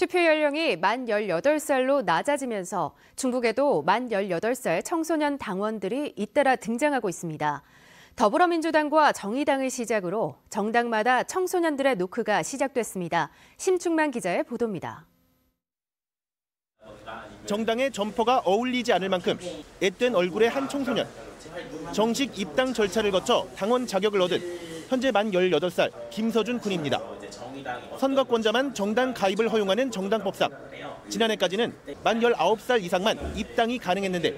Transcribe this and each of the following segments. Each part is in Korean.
투표 연령이 만 18살로 낮아지면서 중국에도 만 18살 청소년 당원들이 잇따라 등장하고 있습니다. 더불어민주당과 정의당을 시작으로 정당마다 청소년들의 노크가 시작됐습니다. 심충만 기자의 보도입니다. 정당의 점퍼가 어울리지 않을 만큼 앳된 얼굴의 한 청소년. 정식 입당 절차를 거쳐 당원 자격을 얻은 현재 만 18살 김서준 군입니다. 선거권자만 정당 가입을 허용하는 정당법상 지난해까지는 만 19살 이상만 입당이 가능했는데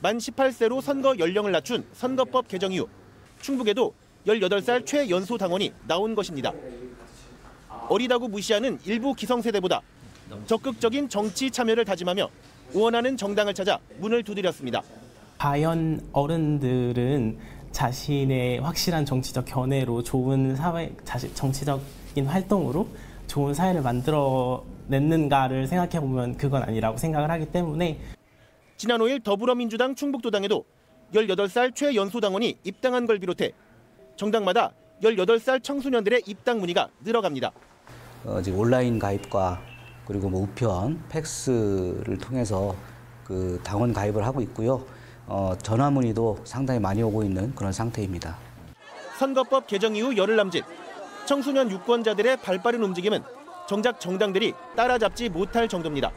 만 18세로 선거 연령을 낮춘 선거법 개정 이후 충북에도 18살 최연소 당원이 나온 것입니다. 어리다고 무시하는 일부 기성세대보다 적극적인 정치 참여를 다짐하며 원하는 정당을 찾아 문을 두드렸습니다. 과연 어른들은 자신의 확실한 정치적 견해로 좋은 사회, 정치적인 활동으로 좋은 사회를 만들어냈는가를 생각해 보면 그건 아니라고 생각을 하기 때문에 지난 5일 더불어민주당 충북도당에도 18살 최연소 당원이 입당한 걸 비롯해 정당마다 18살 청소년들의 입당 문의가 늘어갑니다. 어, 지금 온라인 가입과 그리고 뭐 우편, 팩스를 통해서 그 당원 가입을 하고 있고요. 어, 전화 문의도 상당히 많이 오고 있는 그런 상태입니다. 선거법 개정 이후 열흘 남짓 청소년 유권자들의 발빠른 움직임은 정작 정당들이 따라잡지 못할 정도입니다.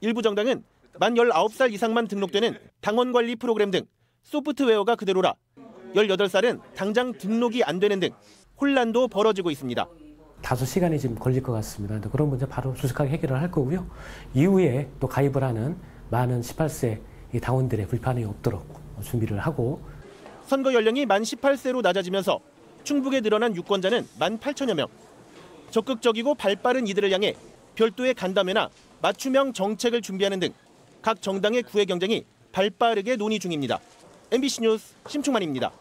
일부 정당은 만 19살 이상만 등록되는 당원 관리 프로그램 등 소프트웨어가 그대로라 18살은 당장 등록이 안 되는 등 혼란도 벌어지고 있습니다. 다소 시간이 좀 걸릴 것 같습니다. 그런 문제 바로 조직하게 해결을 할 거고요. 이후에 또 가입을 하는 많은 18세 당원들의 불편이 없도록 준비를 하고 선거 연령이 만 18세로 낮아지면서 충북에 늘어난 유권자는 만 8천여 명. 적극적이고 발빠른 이들을 향해 별도의 간담회나 맞춤형 정책을 준비하는 등 각 정당의 구애 경쟁이 발빠르게 논의 중입니다. MBC 뉴스 심충만입니다.